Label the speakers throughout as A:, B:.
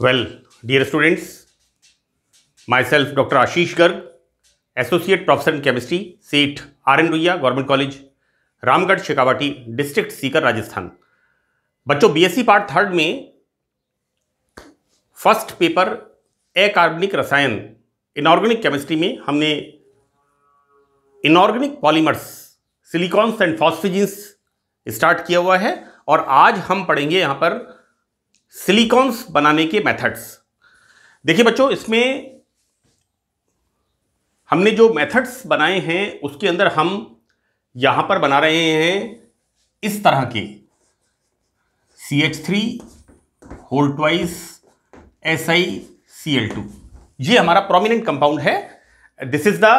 A: Well, dear students, myself Dr. Ashish Garg, Associate Professor in Chemistry, seat R N Ruia government college Ramgarh Shekhawati district Sikar Rajasthan बच्चों BSc part third में first paper अकार्बनिक रसायन inorganic chemistry में हमने inorganic polymers silicones and phosphazenes start किया हुआ है और आज हम पढ़ेंगे यहाँ पर सिलिकॉन्स बनाने के मेथड्स देखिए बच्चों, इसमें हमने जो मेथड्स बनाए हैं, उसके अंदर हम यहाँ पर बना रहे हैं इस तरह के। C H three whole twice S I C L two ये हमारा प्रोमिनेंट कंपाउंड है। This is the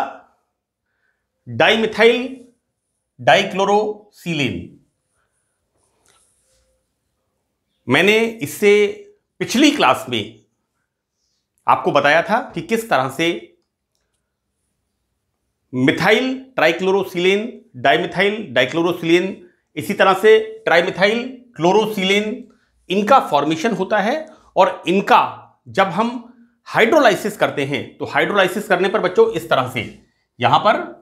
A: dimethyl dichlorosilane मैंने इससे पिछली क्लास में आपको बताया था कि किस तरह से मिथाइल ट्राइक्लोरोसिलेन, डाइमिथाइल डाइक्लोरोसिलेन, इसी तरह से ट्राइमिथाइल क्लोरोसिलेन, इनका फॉर्मेशन होता है और इनका जब हम हाइड्रोलाइसिस करते हैं तो हाइड्रोलाइसिस करने पर बच्चों इस तरह से, यहाँ पर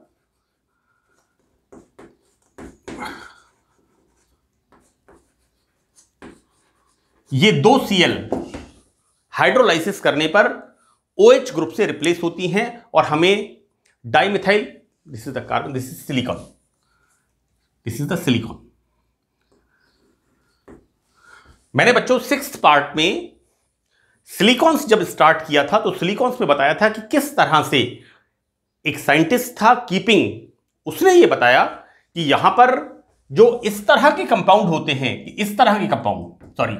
A: ये दो सीएल हाइड्रोलाइसिस करने पर ओ OH ग्रुप से रिप्लेस होती हैं और हमें dimethyl this is the carbon this is silicon this is the silicon मैंने बच्चों सिक्स पार्ट में सिलिकॉन्स जब स्टार्ट किया था तो सिलिकॉन्स में बताया था कि किस तरह से एक साइंटिस्ट था कीपिंग उसने ये बताया कि यहाँ पर जो इस तरह के कंपाउंड होते हैं इस तरह के कंपाउंड सॉरी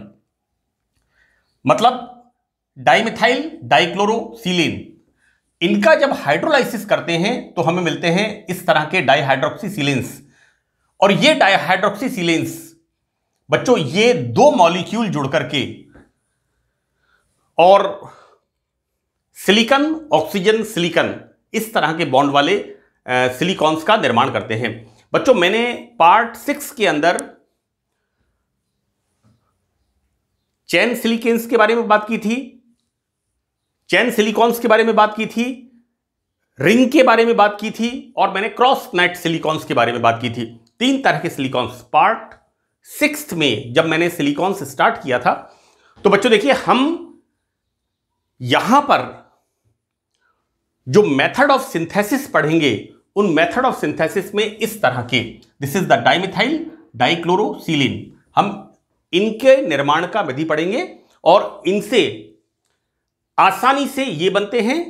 A: मतलब डाइमिथाइल डाइक्लोरोसिलिन इनका जब हाइड्रोलाइसिस करते हैं तो हमें मिलते हैं इस तरह के डाइहाइड्रोक्सीसिलेंस और ये डाइहाइड्रोक्सीसिलेंस बच्चों, ये दो मॉलिक्यूल जुड़ करके, और सिलिकन ऑक्सीजन सिलिकन इस तरह के बॉन्ड वाले सिलिकॉन्स का निर्माण करते हैं। बच्चों, मैंने पार्ट सिक्स के अंदर चैन सिलिकेंस के बारे में बात की थी, चैन सिलिकॉन्स के बारे में बात की थी, रिंग के बारे में बात की थी, और मैंने क्रॉस नाइट सिलिकॉन्स के बारे में बात की थी। तीन तरह के सिलिकॉन्स। पार्ट सिक्स में जब मैंने सिलिकॉन्स स्टार्ट किया था तो बच्चों देखिए, हम यहाँ पर जो मेथड ऑफ़ सिंथेसिस पढ़ेंगे, उन मेथड ऑफ़ सिंथेसिस में इस तरह के। This is the dimethyl dichlorosilane हम इनके निर्माण का विधि पढ़ेंगे और इनसे आसानी से ये बनते हैं।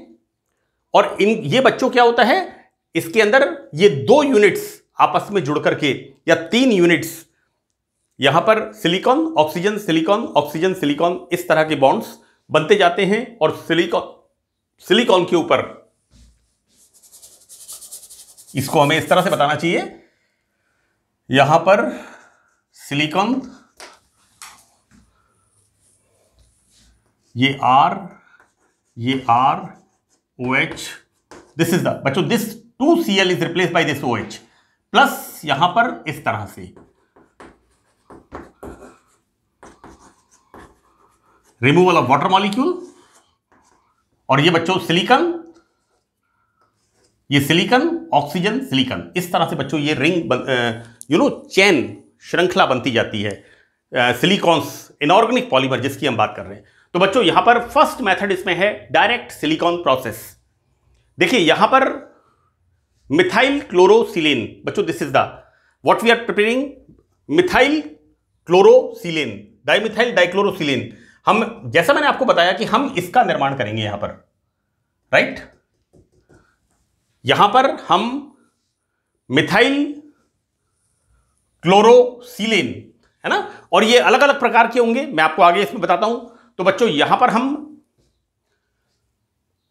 A: और इन, ये बच्चों क्या होता है? इसके अंदर ये दो यूनिट्स आपस में जुड़ करके, या तीन यूनिट्स यहाँ पर silicon oxygen silicon oxygen silicon इस तरह के बॉन्ड्स बनते जाते हैं और सिलिकॉन सिलिकॉन के ऊपर। इसको हमें इस तरह से बताना चाहिए। यहाँ पर सिलिकॉन ये आर ये R O H this is the बच्चों this two C L is replace by this O H plus यहाँ पर इस तरह से। रिमूवल ऑफ़ वाटर मॉलिक्यूल और ये बच्चों सिलिकन ये सिलिकन ऑक्सीजन सिलिकन इस तरह से बच्चों ये रिंग यू नो चैन श्रृंखला बनती जाती है। सिलिकॉन्स इनऑर्गेनिक पॉलीमर जिसकी हम बात कर रहे हैं। तो बच्चों, यहाँ पर फ़र्स्ट मेथड इसमें है डायरेक्ट सिलिकॉन प्रोसेस देखिए, यहाँ पर मिथाइल क्लोरोसिलेन बच्चों this is the what we are preparing methyl chlorosilane dimethyl dichlorosilane हम, जैसा मैंने आपको बताया कि हम इसका निर्माण करेंगे यहाँ पर राइट यहाँ पर हम मिथाइल क्लोरोसिलेन है ना? और ये अलग अलग प्रकार के होंगे, मैं आपको आगे इसमें बताता हूँ। तो बच्चों, यहाँ पर हम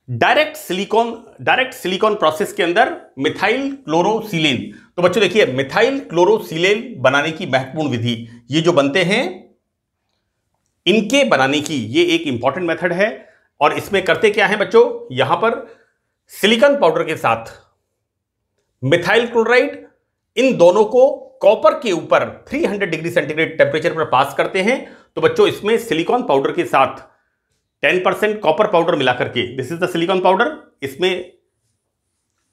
A: direct silicon direct silicon process के अंदर मिथाइल क्लोरोसिलेन। तो बच्चों, देखिए, मिथाइल क्लोरोसिलेन बनाने की महत्वपूर्ण विधि ये जो बनते हैं, इनके बनाने की ये एक इंपॉर्टेंट मेथड है। और इसमें करते क्या है बच्चों? यहाँ पर सिलिकॉन पाउडर के साथ मिथाइल क्लोराइड, इन दोनों को कॉपर के ऊपर 300 डिग्री सेंटीग्रेड टेम्परेचर पर पास करते हैं। तो बच्चों, इसमें सिलिकॉन पाउडर के साथ टेन परसेंट कॉपर पाउडर मिला करके this is the silicon powder इसमें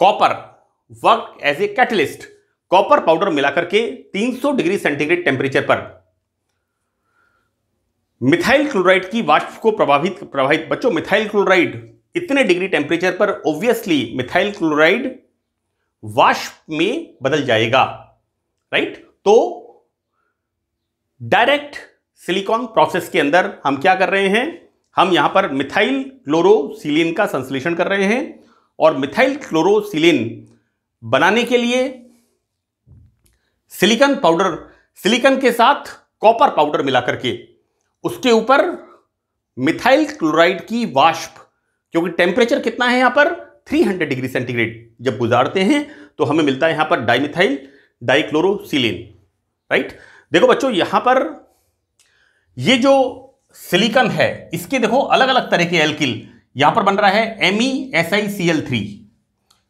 A: copper work as a catalyst copper powder मिलाकर के 300 डिग्री सेंटीग्रेड टेम्परेचर पर। मिथाइल क्लोराइड की वाष्प को प्रभावित प्रभावित, बच्चों मिथाइल क्लोराइड इतने डिग्री टेम्परेचर पर ऑब्वियसली मिथाइल क्लोराइड वाष्प में बदल जाएगा राइट तो डायरेक्ट सिलिकॉन प्रोसेस के अंदर हम क्या कर रहे हैं? हम यहाँ पर मिथाइल क्लोरोसिलिन का संश्लेषण कर रहे हैं और मिथाइल क्लोरोसिलिन बनाने के लिए सिलिकॉन पाउडर सिलिकॉन के साथ कॉपर पाउडर मिला करके उसके ऊपर मिथाइल क्लोराइड की वाष्प, क्योंकि टेम्परेचर कितना है यहाँ पर? 300 डिग्री सेंटीग्रेड जब गुजारते हैं तो हमें मिलता है यहाँ पर डाइमिथाइल डाइक्लोरोसिलिन राइट देखो बच्चों, यहाँ पर ये जो सिलिकॉन है, इसके देखो अलग अलग तरह के एल्किल। यहाँ पर बन रहा है M E S I C L three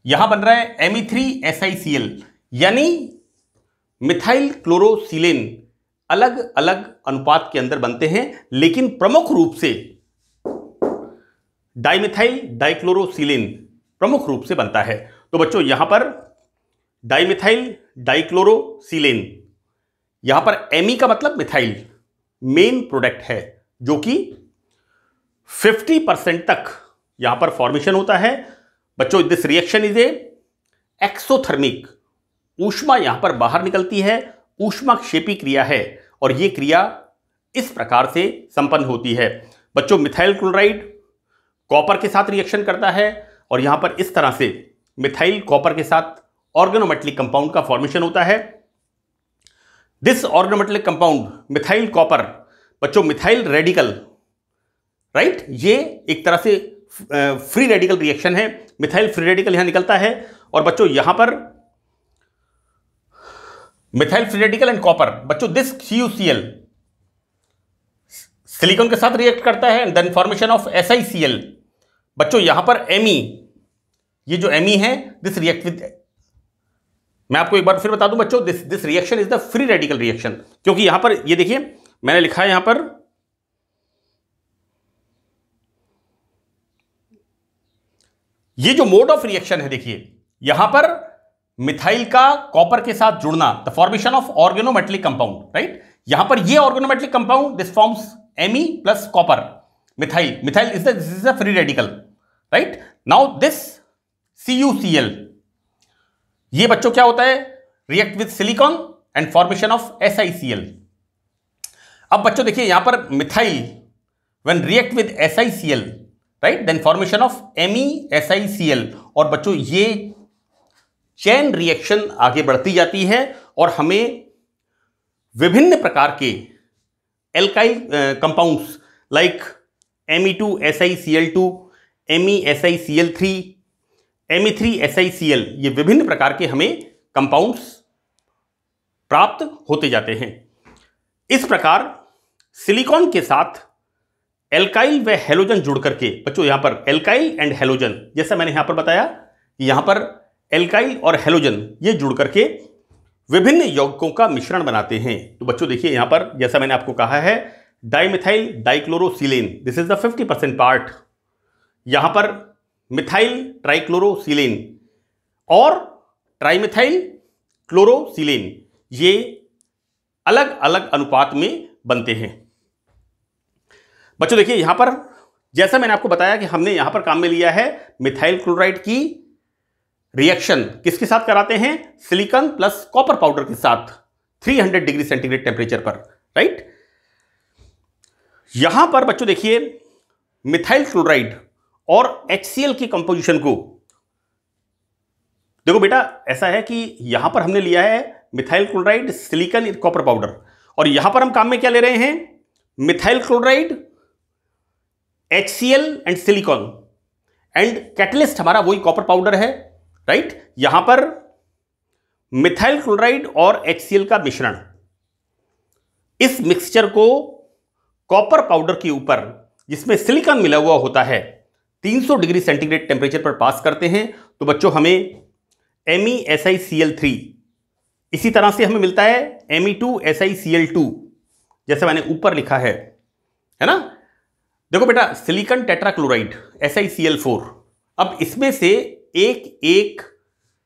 A: यहाँ बन रहा है M E three S I C L यानी मिथाइल क्लोरोसिलेन अलग अलग अनुपात के अंदर बनते हैं, लेकिन प्रमुख रूप से डाइमिथाइल डाइक्लोरोसिलिन प्रमुख रूप से बनता है। तो बच्चों, यहाँ पर डाइमिथाइल डाइक्लोरोसिलिन, यहाँ पर एमी का मतलब मिथाइल। मेन प्रोडक्ट है, जो कि 50 परसेंट तक यहाँ पर फॉर्मेशन होता है। बच्चों this reaction is a exothermic ऊष्मा यहाँ पर बाहर निकलती है, ऊष्मा क्षेपी क्रिया है, और यह क्रिया इस प्रकार से संपन्न होती है। बच्चों मिथाइल क्लोराइड कॉपर के साथ रिएक्शन करता है, और यहाँ पर इस तरह से मिथाइल कॉपर के साथ ऑर्गेनोमेटलिक कंपाउंड का फॉर्मेशन होता है। This organometallic compound methyl copper बच्चों मिथाइल रेडिकल राइट ये एक तरह से फ्री रेडिकल रिएक्शन है। मिथाइल फ्री रेडिकल यहाँ निकलता है और बच्चों, यहाँ पर methyl free radical and copper बच्चों दिस सीयूसीएल सिलिकॉन के साथ रिएक्ट करता है देन फॉर्मेशन ऑफ़ एसआईसीएल बच्चों, यहाँ पर एमी ये जो एमी है दिस रिएक्ट विद मैं आपको एक बार फिर बता दूँ, बच्चों this this reaction is the free radical reaction क्योंकि यहाँ पर, ये देखिए, मैंने लिखा है यहाँ पर, ये जो मोड ऑफ़ रिएक्शन है, देखिए, यहाँ पर मिथाइल का कॉपर के साथ जुड़ना the formation of organometallic compound right यहाँ पर ये organometallic compound this forms Me plus copper methyl methyl is a free radical right now this C U C L ये बच्चों क्या होता है? React with silicon and formation of S I C L अब बच्चों देखिए, यहाँ पर methyl when react with S I C L right then formation of Me S I C L और बच्चों, ये चैन रिएक्शन आगे बढ़ती जाती है और हमें विभिन्न प्रकार के alkyl compounds like M E two S I C L two M E S I C L three M L ये विभिन्न प्रकार के हमें कंपाउंड्स प्राप्त होते जाते हैं। इस प्रकार सिलिकॉन के साथ एल्काइल व हेलोजन जुड़ करके, बच्चों, यहाँ पर एल्काइल एंड हेलोजन जैसा मैंने यहाँ पर बताया कि यहाँ पर एल्काइल और हेलोजन ये जुड़ करके विभिन्न यौगिकों का मिश्रण बनाते हैं। तो बच्चों, देखिए, यहाँ पर जैसा मैंने आपको कहा है dimethyl dichlorosilane this is the 50 percent part यहाँ पर मिथाइल ट्राइक्लोरोसिलेन और ट्राइमिथाइल क्लोरोसिलेन, ये अलग अलग अनुपात में बनते हैं। बच्चों देखिए, यहाँ पर जैसा मैंने आपको बताया कि हमने यहाँ पर काम में लिया है मिथाइल क्लोराइड की रिएक्शन। किसके साथ कराते हैं? सिलिकॉन प्लस कॉपर पाउडर के साथ 300 डिग्री सेंटीग्रेड टेम्परेचर पर, राइट? यहाँ पर बच्चों देखिए, मिथाइल क्लोराइड और HCl की कंपोजिशन को। देखो बेटा, ऐसा है कि यहाँ पर हमने लिया है methyl chloride silicon copper powder और यहाँ पर हम काम में क्या ले रहे हैं? Methyl chloride HCl and silicon and catalyst हमारा वही कॉपर पाउडर है राइट यहाँ पर मिथाइल क्लोराइड और एचसीएल का मिश्रण। इस मिक्सचर को कॉपर पाउडर के ऊपर, जिसमें सिलिकॉन मिला हुआ होता है 300 डिग्री सेंटीग्रेड टेम्परेचर पर पास करते हैं। तो बच्चों, हमें M E S I C L three इसी तरह से हमें मिलता है M E two S I C L two जैसे मैंने ऊपर लिखा है है ना? देखो बेटा, silicon tetrachloride S I C L four अब इसमें से एक एक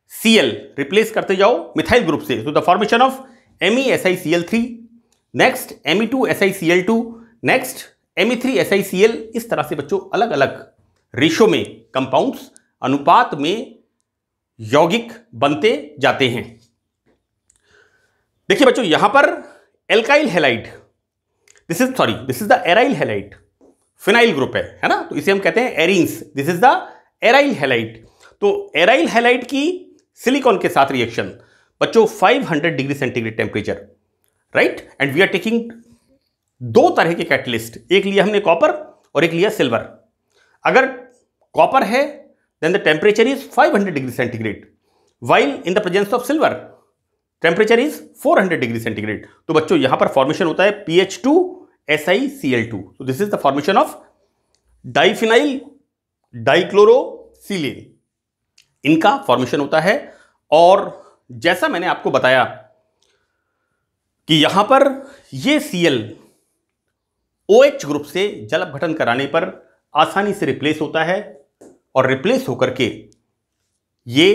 A: सी एल रिप्लेस करते जाओ मिथाइल ग्रुप से तो the formation of M E S I C L three next M E two S I C L two next M E three S I C L इस तरह से बच्चों अलग अलग रेशो में कंपाउंड्स अनुपात में यौगिक बनते जाते हैं। देखिए बच्चों, यहाँ पर alkyl halide this is sorry this is the aryl halide phenyl group है है ना? तो इसे हम कहते हैं arenes this is the aryl halide तो एराइल हेलाइट की सिलिकॉन के साथ रिएक्शन बच्चों 500 degree centigrade temperature right and we are taking दो तरह के कैटलिस्ट एक लिया हमने कॉपर और एक लिया सिल्वर अगर कॉपर है then the temperature is 500 degree centigrade while in the presence of silver temperature is 400 degree centigrade तो बच्चों, यहाँ पर फॉर्मेशन होता है P H two S I C L two तो this is the formation of diphenyl dichlorosilane इनका formation होता है, और जैसा मैंने आपको बताया कि यहाँ पर ये C L O H group से जल अपघटन कराने पर आसानी से रिप्लेस होता है और रिप्लेस होकर के ये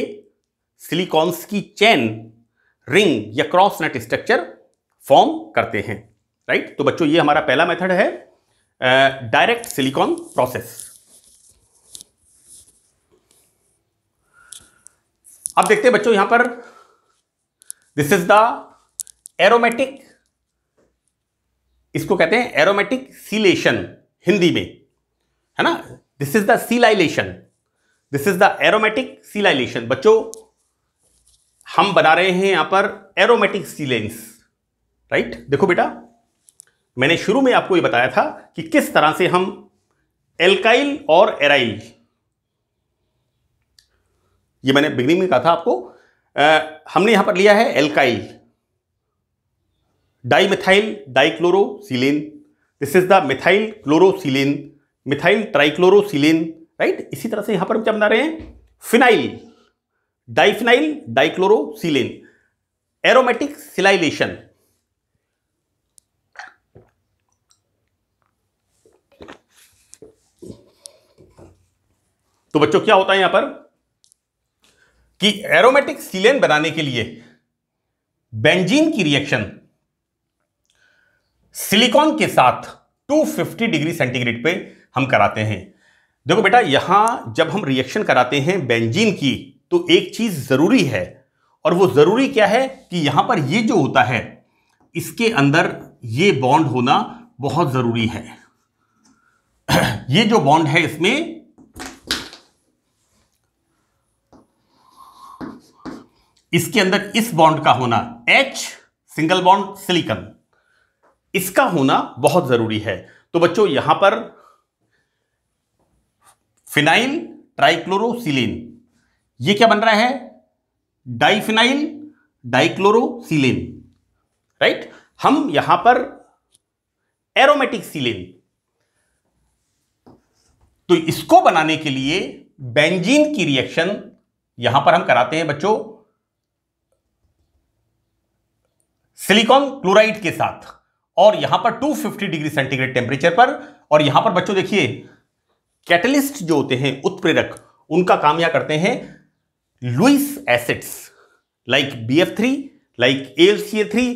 A: सिलिकॉन्स की चैन रिंग या क्रॉस नेट स्ट्रक्चर फॉर्म करते हैं राइट तो बच्चों, ये हमारा पहला मेथड है डायरेक्ट सिलिकॉन प्रोसेस अब देखते हैं बच्चों, यहाँ पर दिस इज़ द एरोमेटिक इसको कहते हैं एरोमेटिक सीलेशन हिंदी में। है ना? This is the silylation this is the aromatic silylation बच्चों हम बना रहे हैं यहाँ पर एरोमेटिक सीलेंस राइट देखो बेटा मैंने शुरू में आपको ये बताया था कि किस तरह से हम एल्काइल और एराइल ये मैंने बिगनिंग में कहा था आपको आ, हमने यहाँ पर लिया है alkyl dimethyl dichlorosilane this is the methyl chlorosilane methyl trichlorosilane right इसी तरह से यहाँ पर हम क्या बना रहे हैं? Phenyl, diphenyl dichlorosilane. Aromatic silylation. तो बच्चों, क्या होता है यहाँ पर? कि एरोमेटिक सिलेन बनाने के लिए बेंजीन की रिएक्शन सिलिकॉन के साथ 250 डिग्री सेंटीग्रेड पे हम कराते हैं। देखो बेटा, यहाँ जब हम रिएक्शन कराते हैं बेंजीन की तो एक चीज़ ज़रूरी है। और वो ज़रूरी क्या है कि यहाँ पर ये जो होता है, इसके अंदर ये बॉन्ड होना बहुत ज़रूरी है। ये जो बॉन्ड है इसमें, इसके अंदर इस बॉन्ड का होना, H सिंगल बॉन्ड सिलिकन इसका होना बहुत ज़रूरी है। तो बच्चों, यहाँ पर फिनाइल ट्राइक्लोरोसिलेन। ये क्या बन रहा है? Diphenyl dichlorosilane. राइट? हम यहाँ पर एरोमेटिक सिलेन। तो इसको बनाने के लिए बेंजीन की रिएक्शन यहाँ पर हम कराते हैं बच्चों। सिलिकॉन क्लोराइड के साथ। और यहाँ पर 250 डिग्री सेंटीग्रेड टेम्परेचर पर। और यहाँ पर बच्चों देखिए कैटलिस्ट जो होते हैं, उत्प्रेरक, उनका काम यह करते हैं Lewis acids like B F three like L C A three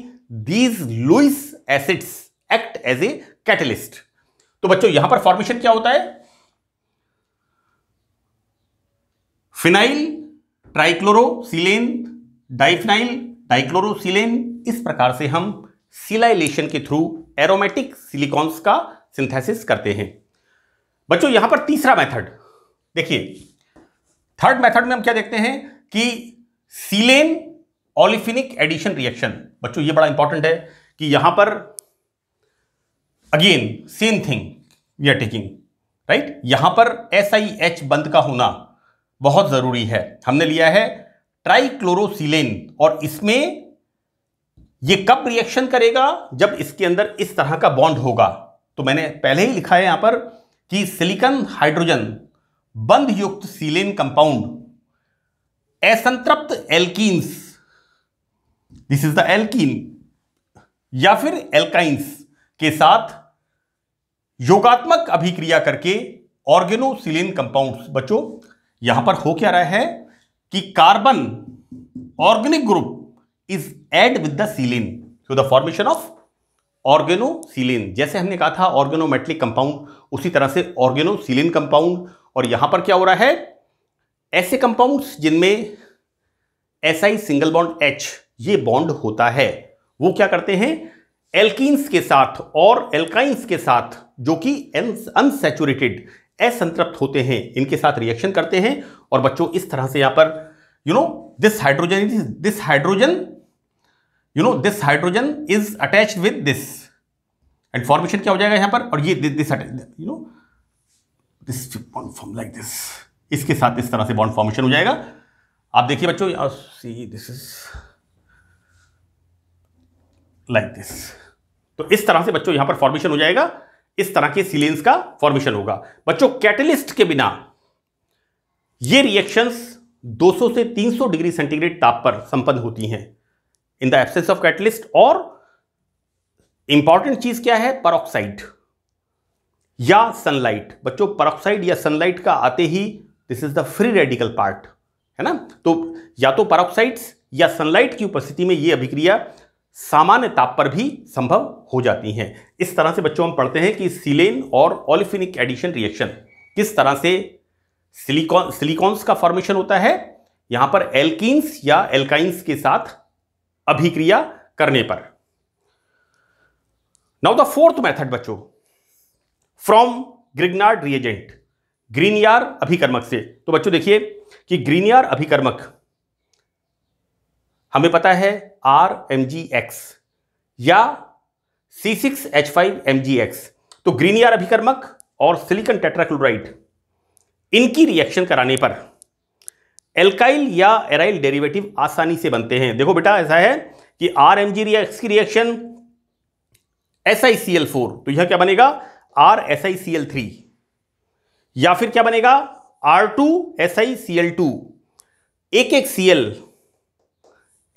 A: these Lewis acids act as a catalyst तो बच्चों, यहाँ पर फॉर्मेशन क्या होता है? फिनाइल, ट्राइक्लोरोसिलेन, डाइफिनाइल, डाइक्लोरोसिलेन, इस प्रकार से हम सिलाइलेशन के थ्रू एरोमेटिक सिलिकॉन्स का सिंथेसिस करते हैं। बच्चों, यहाँ पर तीसरा मेथड। देखिए, थर्ड मेथड में हम क्या देखते हैं कि सीलेन ऑलिफिनिक एडिशन रिएक्शन। बच्चों, ये बड़ा इंपॉर्टेंट है कि यहाँ पर again same thing we are taking right यहाँ पर एस आई एच बंद का होना बहुत ज़रूरी है। हमने लिया है ट्राइक्लोरोसिलेन, और इसमें ये कब रिएक्शन करेगा? जब इसके अंदर इस तरह का बॉन्ड होगा। तो मैंने पहले ही लिखा है यहाँ पर कि सिलिकॉन हाइड्रोजन बंध युक्त silane compound, असंतृप्त alkenes this is the alkene या फिर एल्काइंस के साथ योगात्मक अभिक्रिया करके ऑर्गेनोसिलिन कंपाउंड्स बच्चों, यहाँ पर हो क्या रहा है कि carbon organic group is add with the silane to the formation of organosilane. जैसे हमने कहा था, ऑर्गेनोमेट्रिक कंपाउंड, उसी तरह से ऑर्गेनोसिलिन कंपाउंड। और यहाँ पर क्या हो रहा है? ऐसे कंपाउंड्स जिनमें एसआई सिंगल बॉन्ड एच ये बॉन्ड होता है। वो क्या करते हैं? एल्कीन्स के साथ और एल्काइंस के साथ, जो कि अनसेचुरेटेड असंतृप्त होते हैं, इनके साथ रिएक्शन करते हैं। और बच्चों, इस तरह से यहाँ पर you know this hydrogen this hydrogen you know this hydrogen is attach with this and formation क्या हो जाएगा यहाँ पर? और ये this you know this bond form like this इसके साथ इस तरह से बॉन्ड फॉर्मेशन हो जाएगा। आप देखिए बच्चों see this is like this तो इस तरह से बच्चों यहाँ पर फॉर्मेशन हो जाएगा। इस तरह के सिलेंस का फॉर्मेशन होगा। बच्चों कैटलिस्ट के बिना ये रिएक्शंस 200 से 300 डिग्री सेंटीग्रेड ताप पर संपन्न होती हैं। In the absence of catalyst, और इंपॉर्टेंट चीज़ क्या है? परऑक्साइड या सनलाइट। बच्चों, परऑक्साइड या सनलाइट का आते ही this is the free radical part है ना? तो या तो परऑक्साइड्स या सनलाइट की उपस्थिति में यह अभिक्रिया सामान्य ताप पर भी संभव हो जाती हैं। इस तरह से बच्चों, हम पढ़ते हैं कि सिलेन और ऑलिफिनिक एडिशन रिएक्शन किस तरह से सिलिकॉन, सिलिकॉन्स का फॉर्मेशन होता है। यहाँ पर एल्कीन्स या एल्काइंस के साथ अभिक्रिया करने पर। नाउ द फोर्थ मेथड बच्चों फ्रॉम ग्रिग्नार्ड रिएजेंट ग्रीनयार अभिकर्मक से। तो बच्चों देखिए कि ग्रीनयार अभिकर्मक, हमें पता है आर एम जी एक्स या C six H five M G X तो ग्रीनियर अभिकर्मक और सिलिकन टेट्राक्लोराइड इनकी रिएक्शन कराने पर एल्काइल या एराइल डेरिवेटिव आसानी से बनते हैं। देखो बेटा, ऐसा है कि आर एम जी रिएक्स की reaction S I C L four तो यह क्या बनेगा? R S I C L three या फिर क्या बनेगा? R two S I C L two एक एक सी एल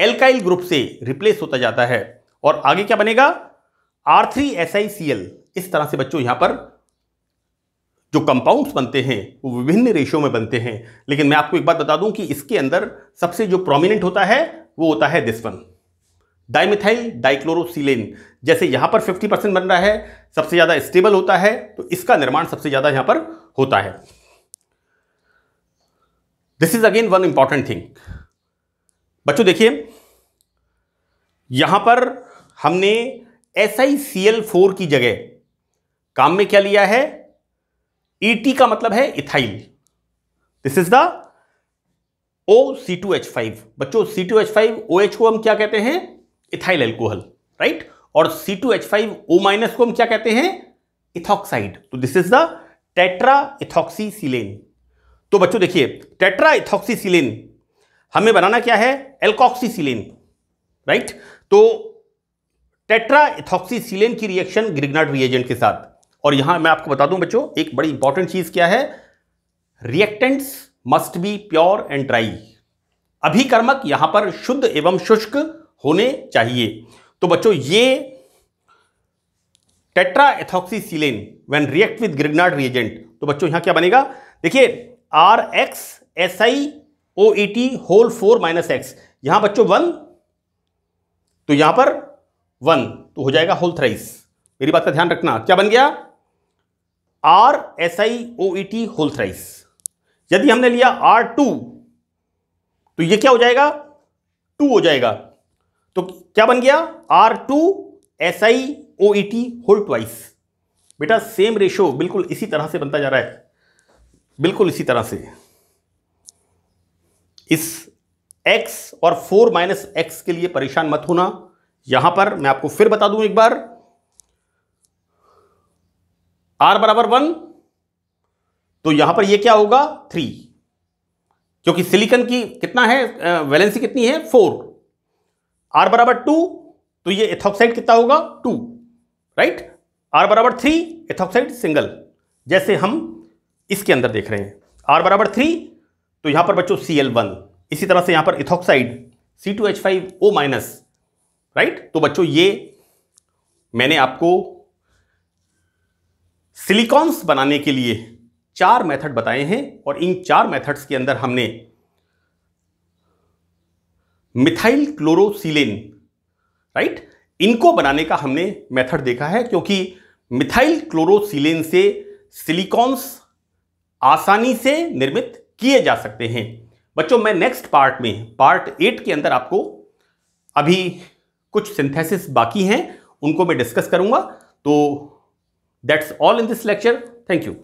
A: एल्काइल ग्रुप से रिप्लेस होता जाता है। और आगे क्या बनेगा? R three S I C L इस तरह से बच्चों, यहाँ पर जो कंपाउंड्स बनते हैं, वो विभिन्न रेशियो में बनते हैं। लेकिन मैं आपको एक बात बता दूँ कि इसके अंदर सबसे जो प्रोमिनेंट होता है, वो होता है दिस वन डाइमिथाइल डाइक्लोरोसिलेन जैसे यहाँ पर 50 परसेंट बन रहा है, सबसे ज़्यादा स्टेबल होता है तो इसका निर्माण सबसे ज़्यादा यहाँ पर होता है। This is again one important thing बच्चों देखिए, यहाँ पर हमने S I C L four की जगह काम में क्या लिया है? ईटी e का मतलब है ethyl this is the O C two H five बच्चों C two H five O H को हम क्या कहते हैं? इथाइल एल्कोहल राइट और C two H five O minus को हम क्या कहते हैं? इथॉक्साइड तो this is the tetra ethoxy silane तो बच्चों देखिए टेट्रा इथॉक्सी सिलेन हमें बनाना क्या है? एल्कॉक्सीसिलेन राइट तो टेट्रा इथॉक्सीसिलेन की रिएक्शन ग्रिग्नार्ड रिएजेंट के साथ. और यहाँ मैं आपको बता दूँ बच्चों, एक बड़ी इंपॉर्टेंट चीज़ क्या है? Reactants must be pure and dry अभिकर्मक यहाँ पर शुद्ध एवं शुष्क होने चाहिए। तो बच्चों, ये tetra ethoxysilane when react with Grignard reagent तो बच्चों, यहाँ क्या बनेगा? देखिए R X S I O E T whole four minus X यहाँ बच्चों वन तो यहाँ पर वन तो हो जाएगा होल थ्राइस मेरी बात का ध्यान रखना। क्या बन गया? R S I O E T whole thrice. यदि हमने लिया आर टू तो ये क्या हो जाएगा? टू हो जाएगा। तो क्या बन गया? R two S I O E T whole twice. बेटा, सेम रेशो बिल्कुल इसी तरह से बनता जा रहा है। बिल्कुल इसी तरह से। इस x और 4 माइनस एक्स के लिए परेशान मत होना। यहाँ पर मैं आपको फिर बता दूँ एक बार। R बराबर वन तो यहाँ पर यह क्या होगा? थ्री। क्योंकि सिलिकन की कितना है? वैलेंसी कितनी है? फोर। आर बराबर टू तो ये एथॉक्साइड कितना होगा? टू। राइट आर बराबर थ्री एथॉक्साइड सिंगल जैसे हम इसके अंदर देख रहे हैं। आर बराबर थ्री तो यहाँ पर बच्चों सी एल वन। इसी तरह से यहाँ पर ethoxide C two H five O minus right तो बच्चों, ये मैंने आपको सिलिकॉन्स बनाने के लिए चार मेथड बताए हैं और इन चार मेथड्स के अंदर हमने मिथाइल क्लोरोसिलेन, राइट? इनको बनाने का हमने मेथड देखा है क्योंकि मिथाइल क्लोरोसिलेन से सिलिकॉन्स आसानी से निर्मित किए जा सकते हैं। बच्चों, मैं नेक्स्ट पार्ट में, पार्ट एट के अंदर आपको अभी कुछ सिंथेसिस बाकी हैं, उनको मैं डिस्कस करूँगा। तो that's all in this lecture thank you